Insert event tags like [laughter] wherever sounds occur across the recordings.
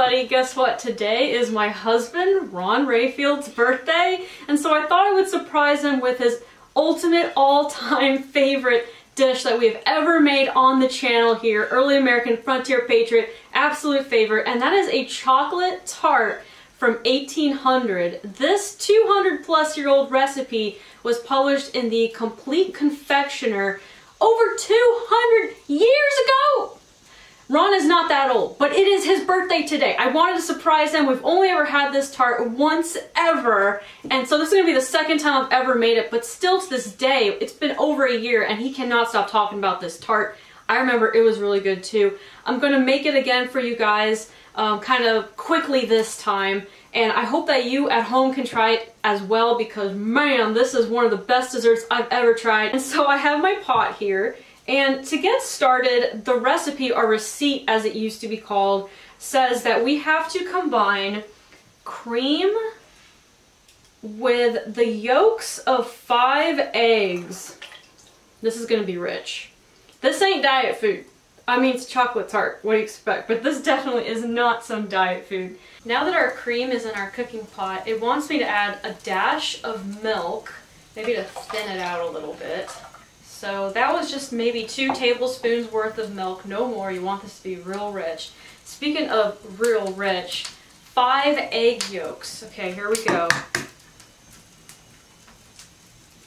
Everybody! Guess what? Today is my husband, Ron Rayfield's birthday, and so I thought I would surprise him with his ultimate all-time favorite dish that we've ever made on the channel here, Early American Frontier Patriot, absolute favorite, and that is a chocolate tart from 1800. This 200 plus year old recipe was published in the Complete Confectioner over 200 years ago! Ron is not that old, but it is his birthday today. I wanted to surprise him. We've only ever had this tart once ever, and so this is gonna be the second time I've ever made it, but still to this day, it's been over a year and he cannot stop talking about this tart. I remember it was really good too. I'm gonna make it again for you guys, um, kind of quickly this time, and I hope that you at home can try it as well because man, this is one of the best desserts I've ever tried. And so I have my pot here, and to get started, the recipe or receipt as it used to be called says that we have to combine cream with the yolks of five eggs. This is gonna be rich. This ain't diet food. I mean, it's chocolate tart, what do you expect? But this definitely is not some diet food. Now that our cream is in our cooking pot, it wants me to add a dash of milk, maybe to thin it out a little bit. So that was just maybe two tablespoons worth of milk, no more. You want this to be real rich. Speaking of real rich, five egg yolks. Okay, here we go.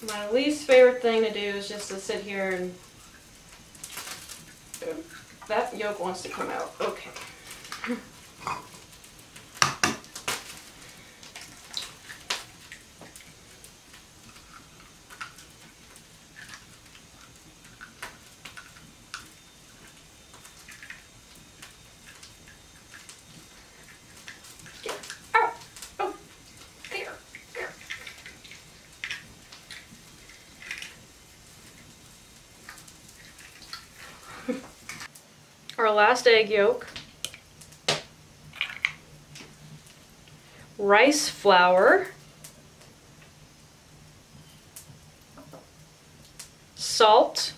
My least favorite thing to do is just to sit here and... That yolk wants to come out. Okay. [laughs] last egg yolk, rice flour, salt,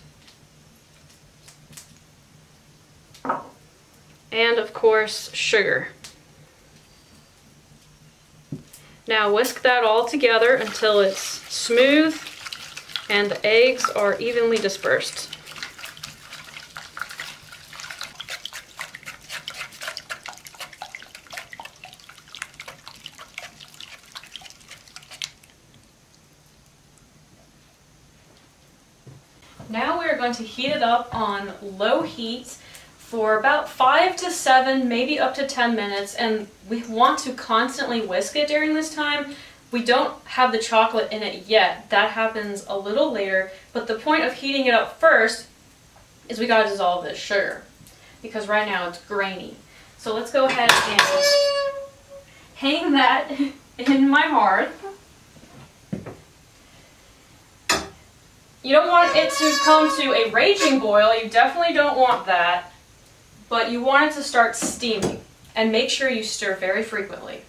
and of course sugar. Now whisk that all together until it's smooth and the eggs are evenly dispersed. Now we're going to heat it up on low heat for about five to seven, maybe up to 10 minutes. And we want to constantly whisk it during this time. We don't have the chocolate in it yet. That happens a little later. But the point of heating it up first is we gotta dissolve this sugar because right now it's grainy. So let's go ahead and hang that [laughs] in my hearth. You don't want it to come to a raging boil. You definitely don't want that. But you want it to start steaming. And make sure you stir very frequently.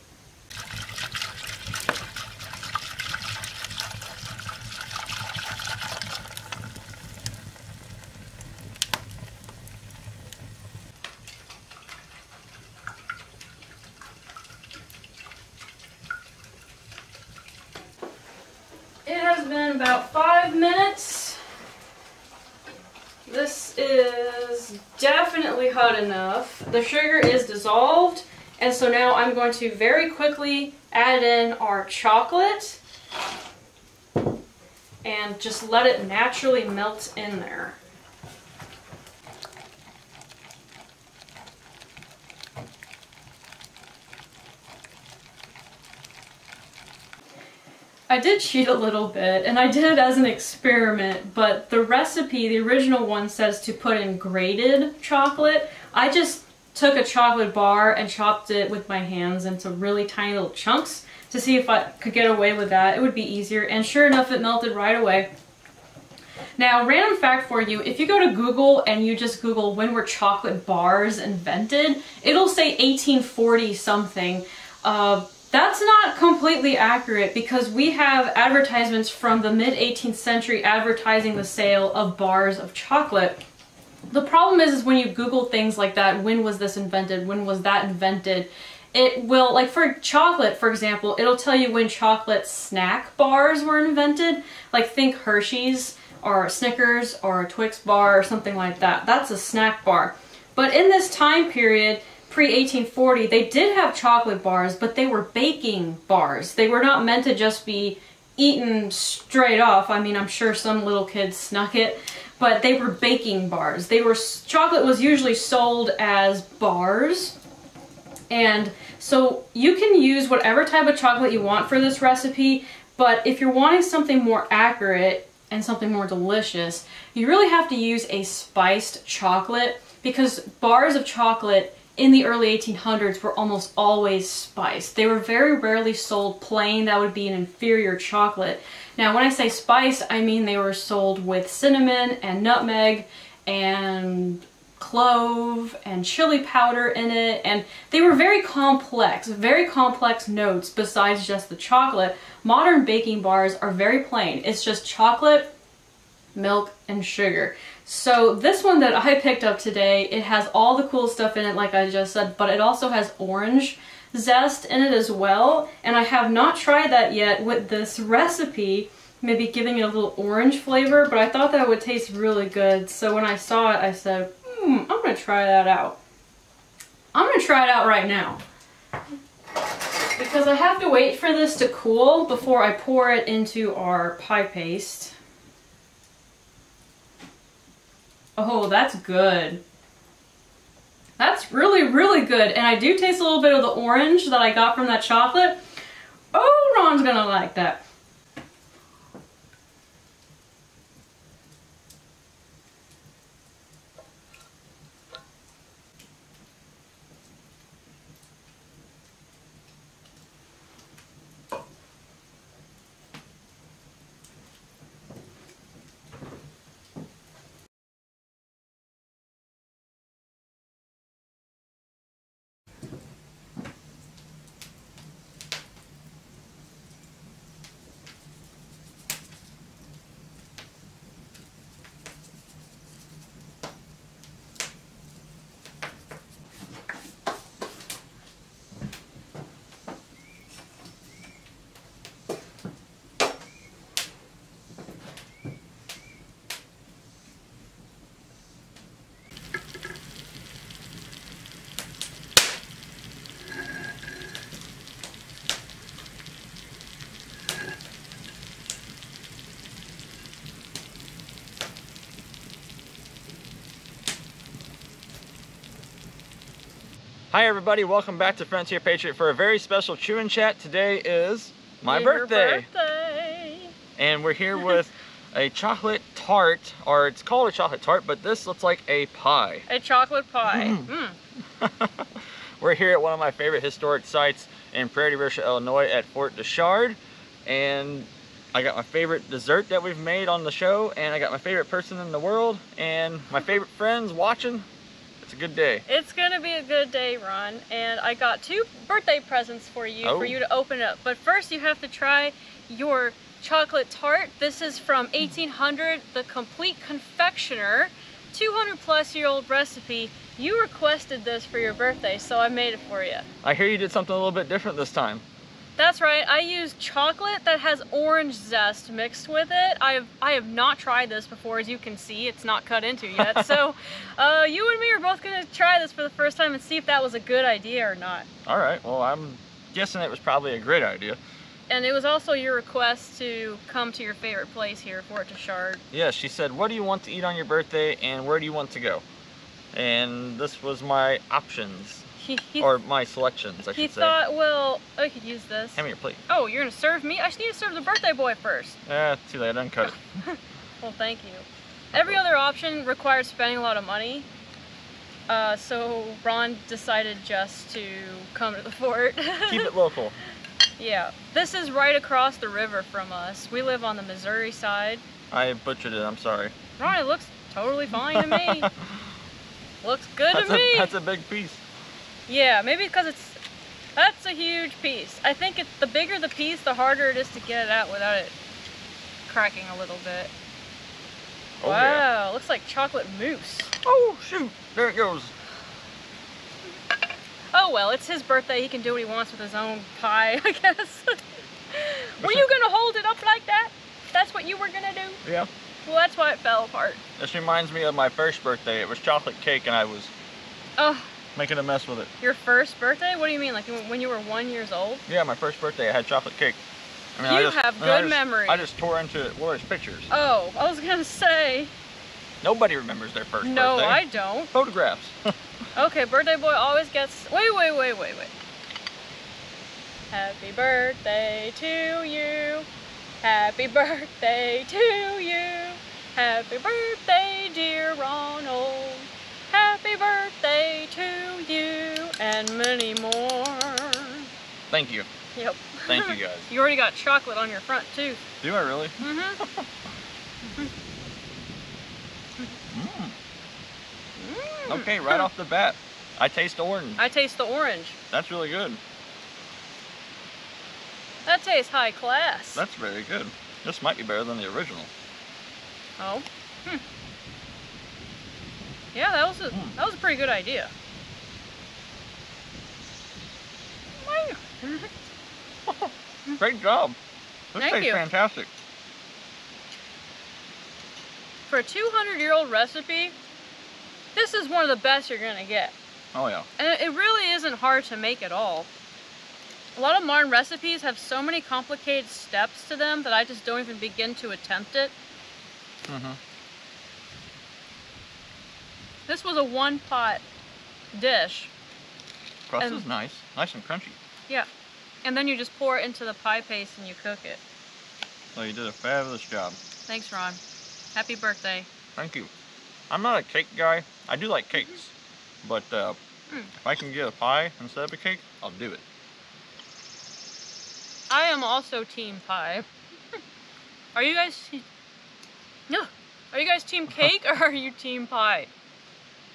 It has been about five minutes. This is definitely hot enough. The sugar is dissolved, and so now I'm going to very quickly add in our chocolate and just let it naturally melt in there. I did cheat a little bit, and I did it as an experiment, but the recipe, the original one, says to put in grated chocolate. I just took a chocolate bar and chopped it with my hands into really tiny little chunks to see if I could get away with that. It would be easier, and sure enough, it melted right away. Now, random fact for you, if you go to Google and you just Google when were chocolate bars invented, it'll say 1840 something. Uh, that's not completely accurate because we have advertisements from the mid 18th century advertising the sale of bars of chocolate. The problem is, is when you Google things like that, when was this invented? When was that invented? It will, like for chocolate, for example, it'll tell you when chocolate snack bars were invented. Like think Hershey's or Snickers or Twix bar or something like that. That's a snack bar. But in this time period, pre-1840, they did have chocolate bars, but they were baking bars. They were not meant to just be eaten straight off. I mean, I'm sure some little kids snuck it, but they were baking bars. They were chocolate was usually sold as bars. And so you can use whatever type of chocolate you want for this recipe, but if you're wanting something more accurate and something more delicious, you really have to use a spiced chocolate because bars of chocolate in the early 1800s were almost always spiced. They were very rarely sold plain. That would be an inferior chocolate. Now, when I say spiced, I mean they were sold with cinnamon and nutmeg and clove and chili powder in it and they were very complex, very complex notes besides just the chocolate. Modern baking bars are very plain. It's just chocolate, milk, and sugar. So this one that I picked up today, it has all the cool stuff in it like I just said, but it also has orange zest in it as well. And I have not tried that yet with this recipe, maybe giving it a little orange flavor, but I thought that would taste really good. So when I saw it, I said, hmm, I'm gonna try that out. I'm gonna try it out right now. Because I have to wait for this to cool before I pour it into our pie paste. Oh, that's good. That's really, really good. And I do taste a little bit of the orange that I got from that chocolate. Oh, Ron's gonna like that. Hi everybody, welcome back to Frontier Patriot for a very special Chew and Chat. Today is my birthday. birthday. And we're here [laughs] with a chocolate tart, or it's called a chocolate tart, but this looks like a pie. A chocolate pie. Mm. [laughs] we're here at one of my favorite historic sites in Prairie du Rocher, Illinois at Fort de Chartres. And I got my favorite dessert that we've made on the show, and I got my favorite person in the world, and my favorite friends watching. It's a good day. It's gonna be a good day, Ron. And I got two birthday presents for you Oh. for you to open up. But first you have to try your chocolate tart. This is from 1800, the Complete Confectioner, 200 plus year old recipe. You requested this for your birthday, so I made it for you. I hear you did something a little bit different this time. That's right. I used chocolate that has orange zest mixed with it. I have I have not tried this before, as you can see. It's not cut into yet. [laughs] so, uh, you and me are both gonna try this for the first time and see if that was a good idea or not. All right, well, I'm guessing it was probably a great idea. And it was also your request to come to your favorite place here, Fort de Chartres. Yeah, she said, what do you want to eat on your birthday and where do you want to go? And this was my options, He, he, or my selections, I he should say. thought, well, I could use this. Hand me your plate. Oh, you're gonna serve me? I just need to serve the birthday boy first. Eh, too late, uncut it. [laughs] Well, thank you. Every other option requires spending a lot of money. Uh, so Ron decided just to come to the fort. [laughs] Keep it local. yeah. This is right across the river from us. We live on the Missouri side. I butchered it, I'm sorry. Ron, it looks totally fine to me. [laughs] looks good That's to a, me. that's a big piece. Yeah, maybe because it's that's a huge piece. I think it's the bigger the piece, the harder it is to get it out without it cracking a little bit. Oh, yeah. wow, looks like chocolate mousse. Oh, shoot. There it goes. Oh well, it's his birthday. He can do what he wants with his own pie, [laughs] I guess. were you gonna hold it up like that? That's what you were gonna do? Yeah. Well, that's why it fell apart. This reminds me of my first birthday. It was chocolate cake and I was Oh, making a mess with it. your first birthday? What do you mean? Like when you were one years old? Yeah, my first birthday I had chocolate cake. I You I just, have and I good just- memory. I just tore into Laura's pictures. Oh, I was gonna say. Nobody remembers their first No, birthday. No, I don't. Photographs. [laughs] Okay, birthday boy always gets. Wait, wait, wait, wait, wait. Happy birthday to you. Happy birthday to you. Happy birthday, dear Ronald. Happy birthday to you. And many more. Thank you. Yep. Thank you [laughs] guys. You already got chocolate on your front tooth. Do I really? Mm-hmm. [laughs] Mm. Mm. Okay, right off the bat, I taste orange. I taste the orange. That's really good. That tastes high class. That's very good. This might be better than the original. Oh. Hmm. Yeah, that was a Hmm. that was a pretty good idea. Great job. This Thank tastes you. fantastic. For a 200 year old recipe, this is one of the best you're gonna get. Oh yeah. And it really isn't hard to make at all. A lot of modern recipes have so many complicated steps to them that I just don't even begin to attempt it. Mm -hmm. This was a one pot dish, Crust And- is nice. Nice and crunchy. Yeah, and then you just pour it into the pie paste and you cook it. So you did a fabulous job. Thanks, Ron. Happy birthday. Thank you. I'm not a cake guy. I do like cakes. But uh, Mm. if I can get a pie instead of a cake, I'll do it. I am also team pie. [laughs] Are you guys No. Are you guys team [laughs] cake or are you team pie?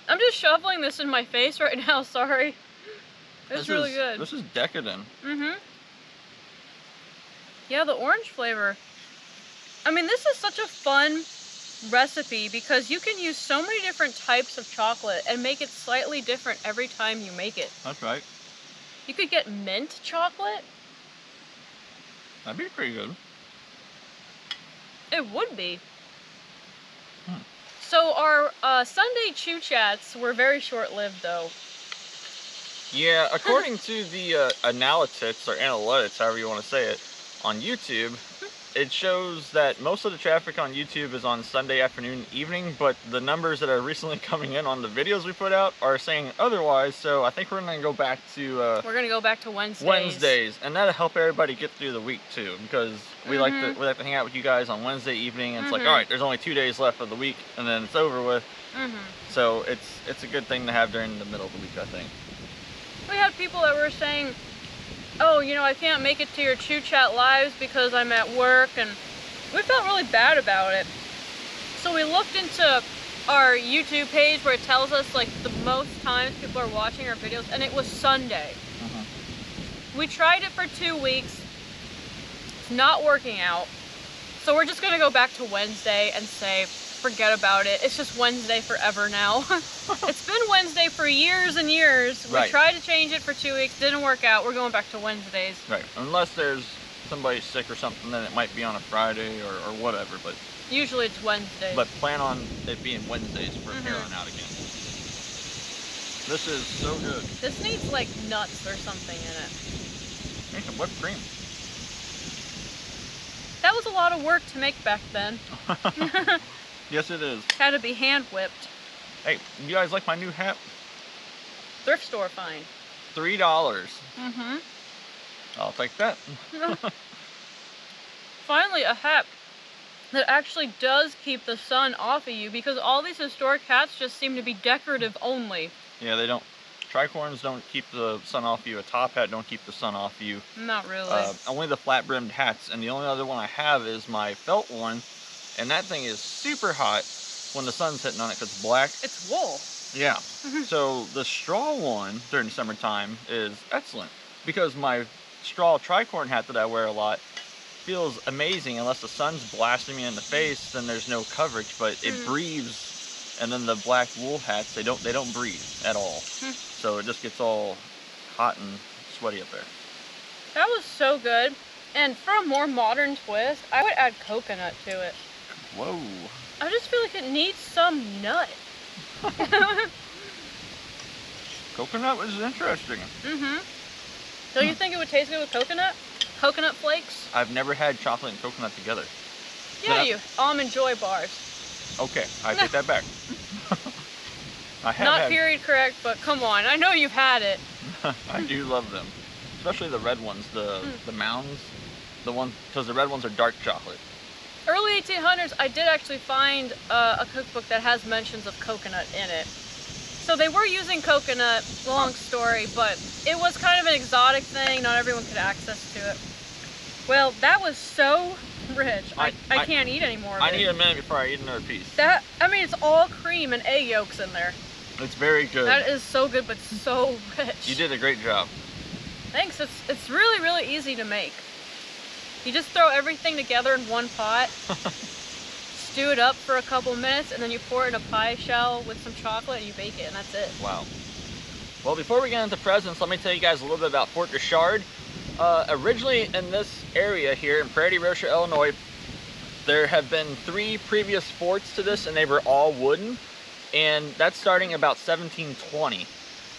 I'm just shoveling this in my face right now, [laughs] sorry. It's This really is- good. This is decadent. Mm-hmm. Yeah, the orange flavor. I mean, this is such a fun recipe because you can use so many different types of chocolate and make it slightly different every time you make it. That's right. You could get mint chocolate. That'd be pretty good. It would be. Hmm. So our uh, Sunday Chew Chats were very short-lived, though. Yeah, according to the uh, analytics or analytics, however you want to say it, on YouTube, it shows that most of the traffic on YouTube is on Sunday afternoon, evening, but the numbers that are recently [laughs] coming in on the videos we put out are saying otherwise. So I think we're gonna go back to uh, We're gonna go back to Wednesdays. Wednesdays, and that'll help everybody get through the week too, because we like Mhm. to we like to hang out with you guys on Wednesday evening. And it's like, Mhm. all right, there's only two days left of the week, and then it's over with. hmm So it's it's a good thing to have during the middle of the week, I think. We had people that were saying, "Oh, you know, I can't make it to your Chew Chat lives because I'm at work," and we felt really bad about it. So we looked into our YouTube page where it tells us like the most times people are watching our videos, and it was Sunday. Uh-huh. We tried it for two weeks. It's not working out. So we're just gonna go back to Wednesday and say, forget about it. It's just Wednesday forever now. [laughs] it's been Wednesday for years and years. We Right. tried to change it for two weeks, didn't work out. We're going back to Wednesdays. Right. Unless there's somebody sick or something, then it might be on a Friday or, or whatever. But Usually it's Wednesday. but plan on it being Wednesdays from here Mhm. on out again. This is so good. this needs like nuts or something in it. Need some whipped cream. That was a lot of work to make back then. [laughs] [laughs] yes, it is. Had to be hand whipped. Hey, you guys like my new hat? Thrift store find. Three dollars. Mm-hmm. I'll take that. [laughs] [laughs] Finally, a hat that actually does keep the sun off of you because all these historic hats just seem to be decorative only. Yeah, they don't. Tricorns don't keep the sun off you. A top hat don't keep the sun off you. Not really. Uh, only the flat brimmed hats, and the only other one I have is my felt one, and that thing is super hot when the sun's hitting on it because it's black. it's wool. Yeah. [laughs] so the straw one during the summertime is excellent because my straw tricorn hat that I wear a lot feels amazing unless the sun's blasting me in the face. Then there's no coverage, but it Mhm. breathes. And then the black wool hats, they don't they don't breathe at all. [laughs] So it just gets all hot and sweaty up there. That was so good. And for a more modern twist, I would add coconut to it. Whoa. I just feel like it needs some nut. [laughs] Coconut was interesting. mm-hmm. Don't you think it would taste good with coconut? Coconut flakes? I've never had chocolate and coconut together. Yeah, Yeah. you. Almond Joy bars. Okay, I take that back. [laughs] [laughs] I have Not had, period correct, but come on. I know you've had it. I do love them, especially the red ones, the Mm. the mounds, the one because the red ones are dark chocolate. Early 1800s, I did actually find uh, a cookbook that has mentions of coconut in it. So they were using coconut, long story, but it was kind of an exotic thing. Not everyone could access to it. Well, that was so rich. I, I- I, can't eat anymore. I it. need a minute before I eat another piece. That, I mean, it's all cream and egg yolks in there. It's very good. That is so good, but so [laughs] rich. you did a great job. Thanks. It's it's really really easy to make. You just throw everything together in one pot, [laughs] stew it up for a couple minutes, and then you pour it in a pie shell with some chocolate and you bake it, and that's it. Wow. Well, before we get into presents, let me tell you guys a little bit about Fort de Chartres. Uh, originally in this area here in Prairie du Rocher, Illinois, there have been three previous forts to this and they were all wooden. And that's starting about 1720.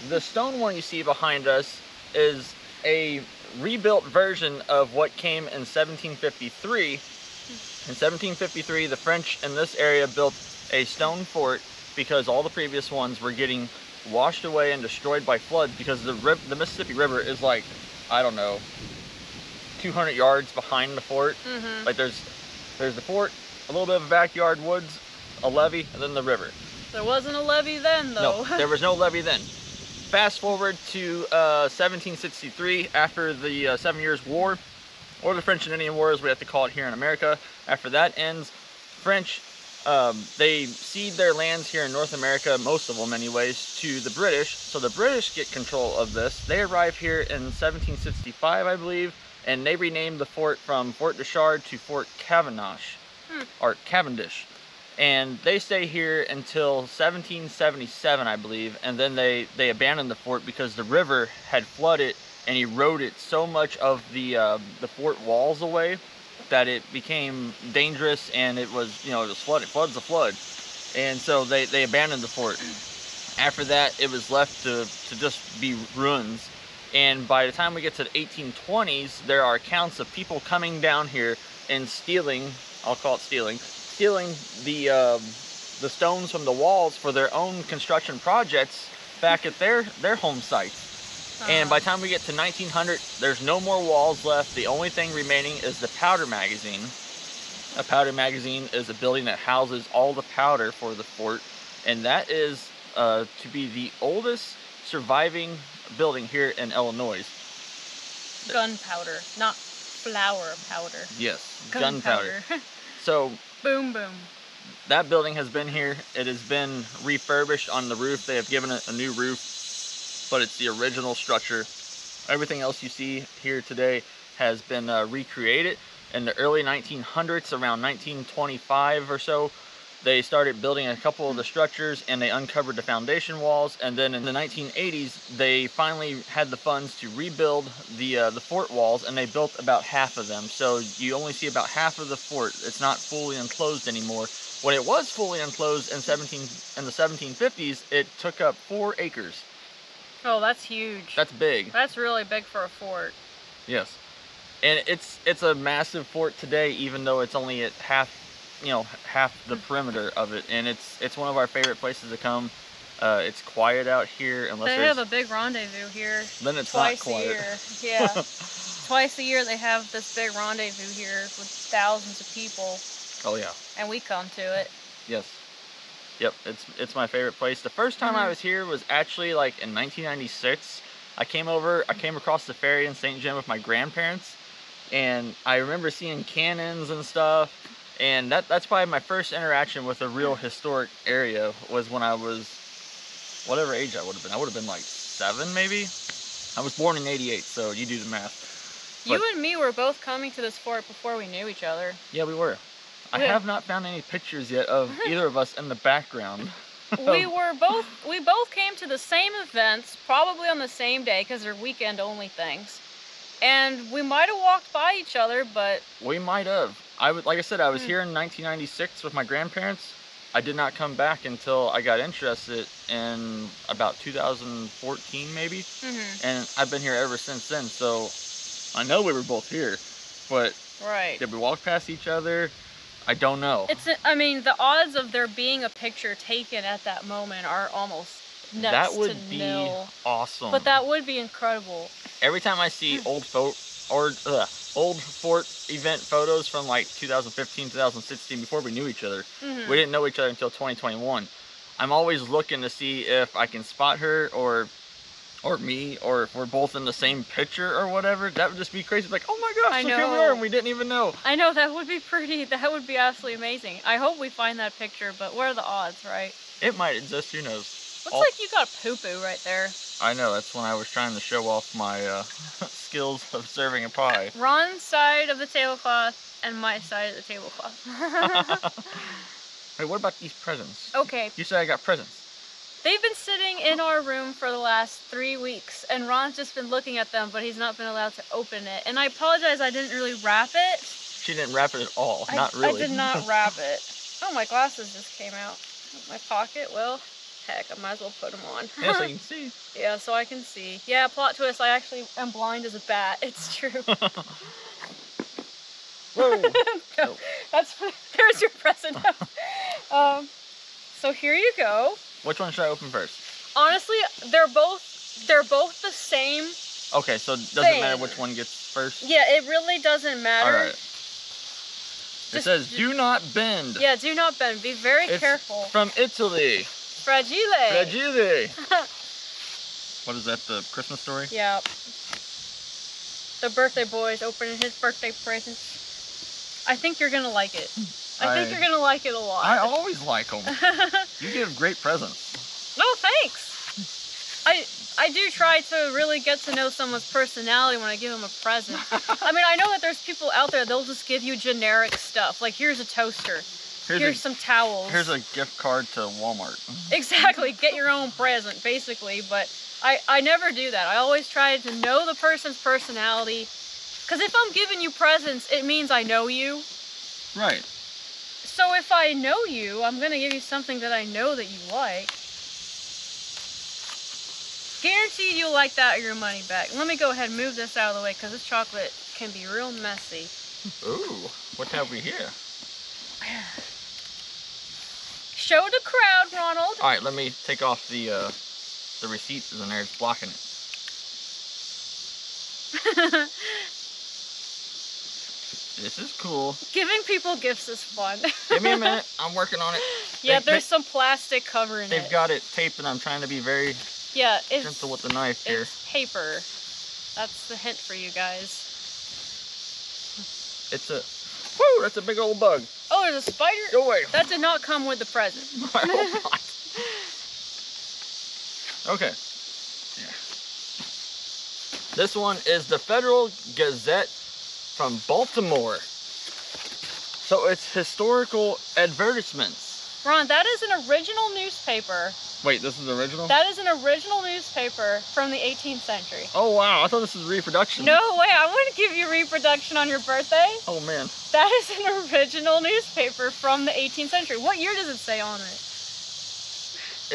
The stone one you see behind us is a rebuilt version of what came in 1753. In 1753, the French in this area built a stone fort because all the previous ones were getting washed away and destroyed by floods because the rip, the Mississippi River is like, I don't know, 200 yards behind the fort. Mm-hmm. Like there's there's the fort, a little bit of a backyard woods, a levee, and then the river. There wasn't a levee then, though. No, [laughs] there was no levee then. Fast forward to uh, 1763, after the uh, Seven Years' War, or the French and Indian War, as we have to call it here in America. After that ends, French, um, they cede their lands here in North America, most of them anyways, to the British. So the British get control of this. They arrive here in 1765, I believe, and they renamed the fort from Fort de Chartres to Fort Cavendish, Hmm. or Cavendish and they stay here until 1777 i believe and then they they abandoned the fort because the river had flooded and eroded so much of the uh, the fort walls away that it became dangerous and it was you know it was flooded floods a flood. And so they they abandoned the fort. After that it was left to to just be ruins. And by the time we get to the 1820s there are accounts of people coming down here and stealing i'll call it stealing stealing the um, the stones from the walls for their own construction projects back at their their home sites. And by the time we get to 1900, there's no more walls left. The only thing remaining is the powder magazine. A powder magazine is a building that houses all the powder for the fort, and that is uh, to be the oldest surviving building here in Illinois. gunpowder, not flour powder. Yes, gunpowder. Gunpowder. [laughs] So boom, boom. that building has been here. It has been refurbished on the roof. They have given it a new roof, but it's the original structure. Everything else you see here today has been uh, recreated. In the early 1900s, around 1925 or so, they started building a couple of the structures and they uncovered the foundation walls. And then in the 1980s, they finally had the funds to rebuild the uh, the fort walls, and they built about half of them. So you only see about half of the fort. It's not fully enclosed anymore. When it was fully enclosed in 17 in the 1750s, it took up four acres. Oh, that's huge. That's big. That's really big for a fort. Yes, and it's it's a massive fort today, even though it's only at half, you know, half the perimeter of it, and it's it's one of our favorite places to come. Uh, it's quiet out here unless They have a big rendezvous here then it's twice not a quiet. year. [laughs] Yeah. twice a year they have this big rendezvous here with thousands of people, Oh yeah, and we come to it. yes, yep. It's it's my favorite place. The first time I Mhm. was here was actually like in 1996. I came over, I came across the ferry in St. John with my grandparents, and I remember seeing cannons and stuff. And that that's probably my first interaction with a real historic area was when I was whatever age I would have been. I would have been like seven maybe. I was born in '88, so you do the math. You and me were both coming to this fort before we knew each other. Yeah, we were. I have not found any pictures yet of [laughs] either of us in the background. we [laughs] were both we both came to the same events, probably on the same day because they're weekend only things. And we might have walked by each other, but We might have. I would, like I said, I was Hmm. here in 1996 with my grandparents. I did not come back until I got interested in about 2014, maybe. mhm, And I've been here ever since then. So I know we were both here, but right. did we walk past each other? I don't know. It's I mean the odds of there being a picture taken at that moment are almost next that would to be nil. awesome. But that would be incredible. every time I see old photo or uh, old fort event photos from like 2015, 2016, before we knew each other, Mhm. we didn't know each other until 2021. I'm always looking to see if I can spot her or or me or if we're both in the same picture or whatever. That would just be crazy. Like, oh my gosh, I look here we are and we didn't even know. I know that would be pretty. [laughs] That would be absolutely amazing. I hope we find that picture, but what are the odds, right? It might exist, who knows? Looks All- like you got poo poo right there. I know, that's when I was trying to show off my uh, [laughs] skills of serving a pie. Ron's side of the tablecloth and my side of the tablecloth. [laughs] Wait, what about these presents? okay, You said I got presents. they've been sitting in our room for the last three weeks, and Ron's just been looking at them, but he's not been allowed to open it. And I apologize, I didn't really wrap it. She didn't wrap it at all. I- Not really. I did not [laughs] wrap it. Oh, my glasses just came out. My pocket. Well, heck, I might as well put them on. yeah, so you [laughs] can see. Yeah, so I can see. Yeah, plot twist, I actually am blind as a bat. [laughs] It's true. [laughs] Whoa. No, That's there's your present. um, so here you go. Which one should I open first? Honestly, they're both they're both the same. Okay, so it doesn't Thing. matter which one gets first. Yeah, it really doesn't matter. All right. It Just- says, "Do not bend." Yeah, do not bend. Be very It's careful. From Italy. Fragile. Fragile. [laughs] what is that? The Christmas story? yeah. The birthday boy is opening his birthday presents. I think you're gonna like it. I think you're gonna like it a lot. I always like them. [laughs] you give great presents. No, thanks. I I do try to really get to know someone's personality when I give them a present. [laughs] I mean, I know that there's people out there they'll just give you generic stuff. Like here's a toaster, Here's, here's a, some towels. here's a gift card to Walmart. exactly. Get your own present, basically. But I I never do that. I always try to know the person's personality. Because if I'm giving you presents, it means I know you. Right. So if I know you, I'm gonna give you something that I know that you like. Guaranteed you'll like that or your money back. Let me go ahead and move this out of the way because this chocolate can be real messy. Ooh, what have we here? [sighs] [sighs] [sighs] Show the crowd, Ronald. All right, let me take off the uh, the receipt is in there. It's blocking it. [laughs] This is cool. Giving people gifts is fun. Give me a minute. [laughs] I'm working on it. yeah, They- there's they- some plastic covering They've it. got it taped, and I'm trying to be very yeah, it's gentle with the knife here. it's paper. That's the hint for you guys. It's a, whoo, that's a big old bug. Oh, there's a spider. Go away. That did not come with the present. I hope not. Okay. Yeah. This one is the Federal Gazette from Baltimore. So it's historical advertisements. Ron, that is an original newspaper. Wait, this is the original? That is an original newspaper from the 18th century. oh wow, I thought this was reproduction. No way, I wouldn't give you reproduction on your birthday. Oh man. That is an original newspaper from the 18th century. What year does it say on it?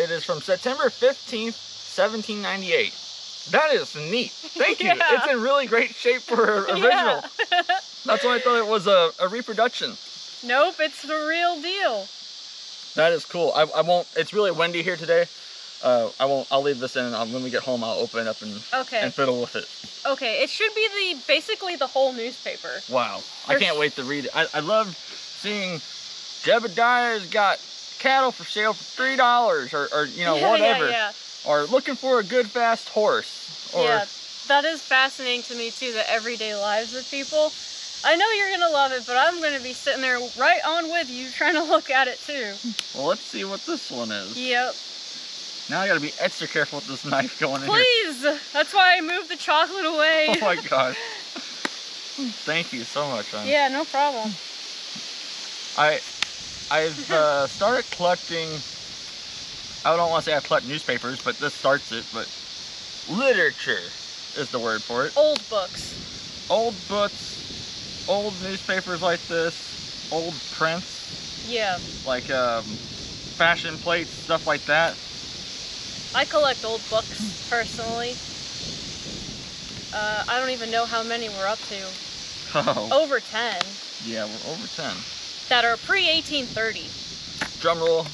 It is from September 15th, 1798. That is neat. Thank you. [laughs] Yeah. It's in really great shape for [laughs] original. Yeah. That's why I thought it was a, a reproduction. nope, it's the real deal. That is cool. I, I won't. It's really windy here today. Uh, I won't. I'll leave this in. And when we get home, I'll open it up and Okay. and fiddle with it. Okay, it should be the basically the whole newspaper. Wow. I can't wait to read it. I, I love seeing Jebediah's got cattle for sale for three dollars or, or you know [laughs] yeah, whatever Yeah, yeah. or looking for a good fast horse or yeah, that is fascinating to me too. The everyday lives of people. I know you're gonna love it, but I'm gonna be sitting there right on with you, trying to look at it too. well let's see what this one is Yep. now i gotta be extra careful with this knife going in here Please. That's why I moved the chocolate away. oh my [laughs] god Thank you so much, hon. Yeah, no problem. I, I've uh, [laughs] started collecting. I don't want to say I collect newspapers, but this starts it. But literature is the word for it. Old books. Old books, old newspapers like this, old prints Yeah, like um, fashion plates, stuff like that. I collect old books personally. Uh, I don't even know how many we're up to. Oh, [laughs] Over 10 yeah, we're over ten. that are pre 1830. Drum roll.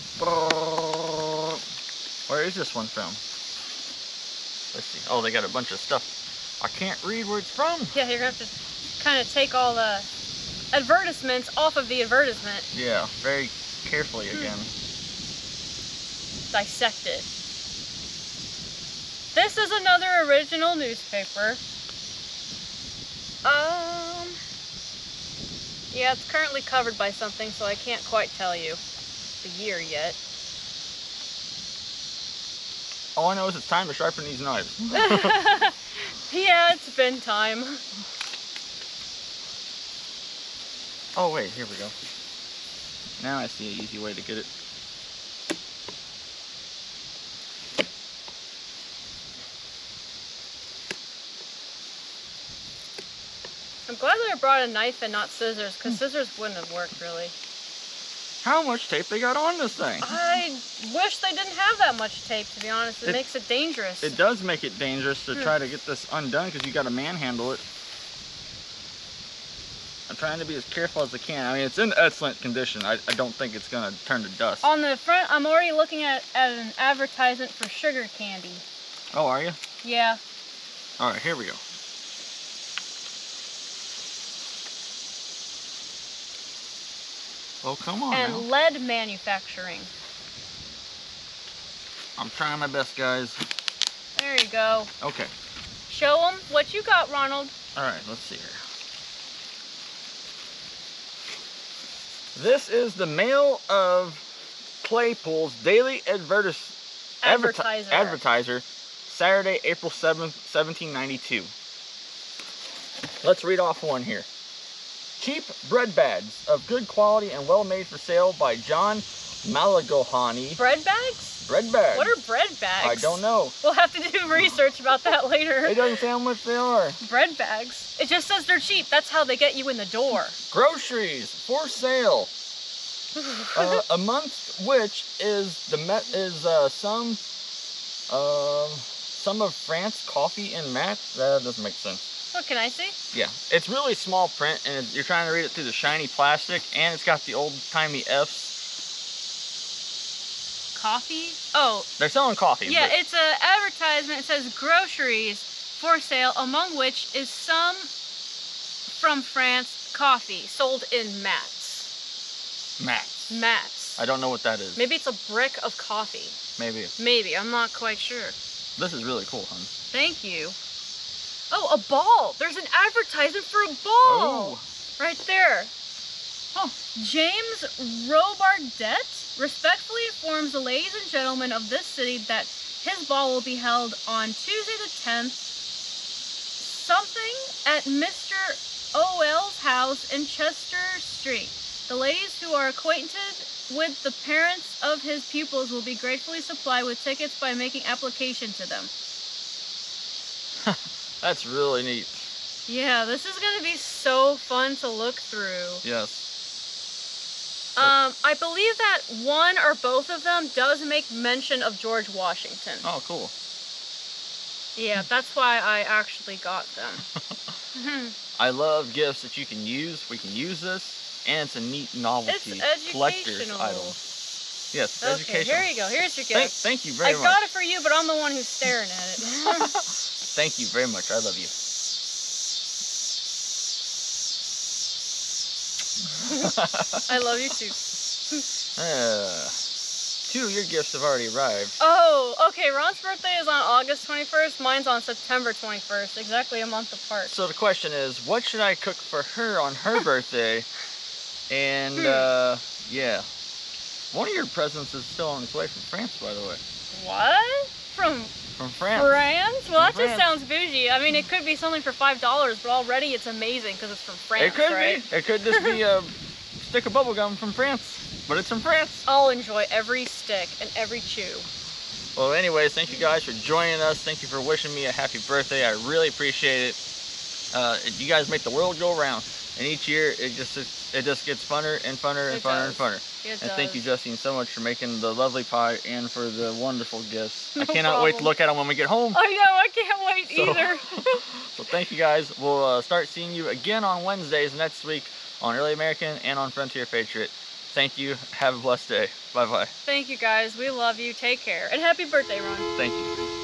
Where is this one from? Let's see. Oh, they got a bunch of stuff. I can't read where it's from. Yeah, you're gonna have to kind of take all the advertisements off of the advertisement, Yeah, very carefully Hmm. again. dissect it. This is another original newspaper. Um, yeah, it's currently covered by something, so I can't quite tell you the year yet. All I know is it's time to sharpen these knives. [laughs] [laughs] yeah, it's been time. Oh wait, here we go. Now I see an easy way to get it. I'm glad that I brought a knife and not scissors, because scissors wouldn't have worked really. How much tape they got on this thing? I wish they didn't have that much tape, to be honest. It, It- makes it dangerous. It does make it dangerous to Hmm. try to get this undone because you got to manhandle it. Trying to be as careful as I can. I mean, it's in excellent condition. I, I don't think it's gonna turn to dust. On the front, I'm already looking at, at an advertisement for sugar candy. Oh, are you? Yeah. All right, here we go. Oh, come on and now. lead manufacturing. I'm trying my best, guys. There you go. Okay. Show them what you got, Ronald. All right, let's see here. This is the Mail of Claypoole's daily advertis- adverti- Advertiser. advertiser, Saturday, April 7th, 1792. Let's read off one here. Cheap bread bags of good quality and well made for sale by John Malagohani. Bread bags? Bread bags. What are bread bags? I don't know. We'll have to do research about that later. It doesn't say how much they are. bread bags. It just says they're cheap. That's how they get you in the door. Groceries for sale. [laughs] uh, amongst which is the met is uh, some uh, some of France coffee and mat. That doesn't make sense. What can I see? Yeah, it's really small print, and you're trying to read it through the shiny plastic, and it's got the old timey F's. Coffee? Oh, They're selling coffee. yeah, but- it's an advertisement. It says groceries for sale, among which is some from France coffee sold in mats. mats. Mats. I don't know what that is. Maybe it's a brick of coffee. Maybe. Maybe. I'm not quite sure. This is really cool, hon. Thank you. Oh, a ball. There's an advertisement for a ball. Oh, Right there. Huh. James Robardet respectfully informs the ladies and gentlemen of this city that his ball will be held on Tuesday the 10th, something at Mr. Oeller's house in Chester Street. The ladies who are acquainted with the parents of his pupils will be gratefully supplied with tickets by making application to them. [laughs] that's really neat. Yeah, this is gonna be so fun to look through. Yes. Um, I believe that one or both of them does make mention of George Washington. Oh, cool. Yeah, that's why I actually got them. [laughs] [laughs] I love gifts that you can use. We can use this, and it's a neat novelty collector's educational. item. Yes, okay, educational. here you go. Here's your Thank, gift. thank you I very much. I got it for you, but I'm the one who's staring at it. [laughs] Thank you very much. I love you. I love you too. Uh, two your gifts have already arrived. Oh, okay. Ron's birthday is on August 21st. Mine's on September 21st. Exactly a month apart. So the question is, what should I cook for her on her [laughs] birthday? And Hmm. uh, yeah, one of your presents is still on its way from France, by the way. What? From From France. France? Well, that From just France. sounds bougie. I mean, it could be something for five dollars, but already it's amazing because it's from France, it could right? be. It could just be a [laughs] stick of bubble gum from France, but it's from France. I'll enjoy every stick and every chew. Well, anyways, thank you guys for joining us. Thank you for wishing me a happy birthday. I really appreciate it. Uh, you guys make the world go round, and each year it just it just gets funner and funner and It funner does. and funner. It And thank you, does. Justine, so much for making the lovely pie and for the wonderful gifts. [laughs] No I No cannot wait to look at them when we get home. I know, I can't wait So- [laughs] either. So thank you guys. We'll uh, start seeing you again on Wednesdays next week on Early American and on Frontier Patriot. Thank you. Have a blessed day. Bye bye. Thank you guys. We love you. Take care. And happy birthday, Ron. Thank you.